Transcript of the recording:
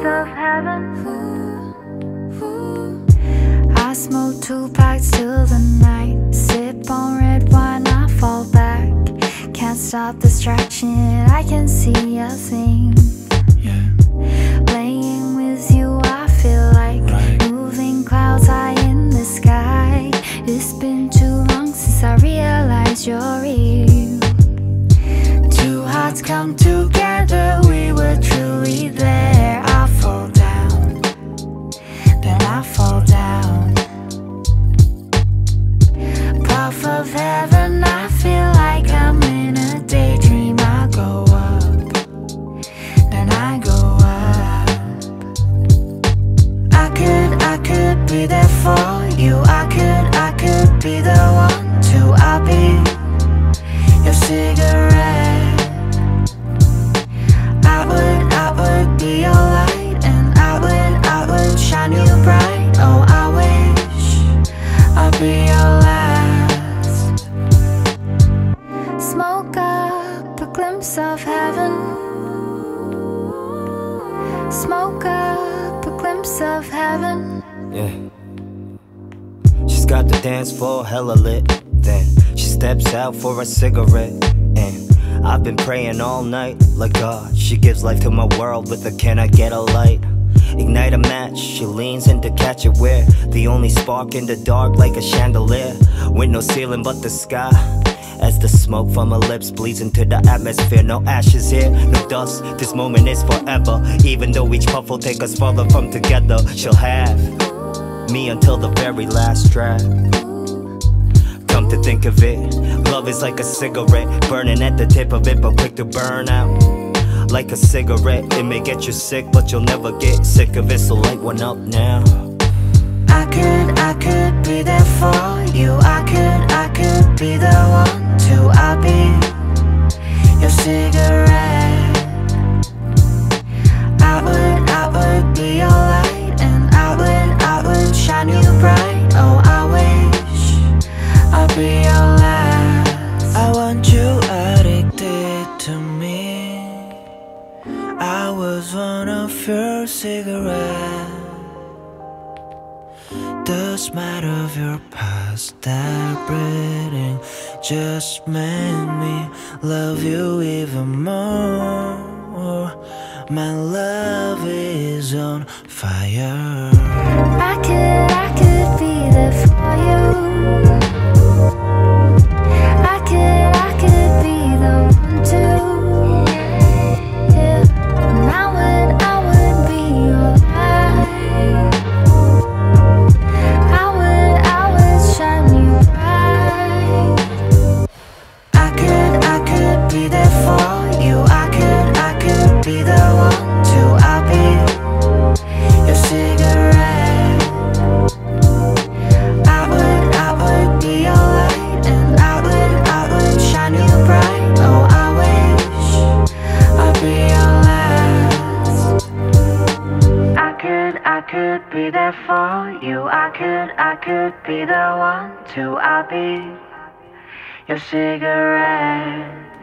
glimpse of heaven. I smoke two packs till the night. Sip on red wine, I fall back. Can't stop distraction, I can see a thing. Yeah, Laying with you, I feel like Right. moving clouds high in the sky. It's been too long since I realized you're real. Two hearts come together, Puff of heaven, I feel like I'm in a daydream. I go up, then I go up. I could, I could be there for you. I could, I could be the Smoke up a glimpse of heaven. Yeah. She's got the dance floor hella lit. Then she steps out for a cigarette. And I've been praying all night, like God. She gives life to my world with a can I get a light? Ignite a match, she leans in to catch it. We're the only spark in the dark, like a chandelier. With no ceiling but the sky. As the smoke from her lips bleeds into the atmosphere, no ashes here, no dust. This moment is forever. Even though each puff will take us farther from together, she'll have me until the very last drag. Come to think of it, love is like a cigarette, burning at the tip of it, but quick to burn out. Like a cigarette, it may get you sick, but you'll never get sick of it, so light one up now. I could, I could be there for you. I could, I could be the one to. I'll be The smell of your past that breathing just made me love you even more. My love is on fire. I could be there for you. I could, I could be the one to. I'll be your cigarette.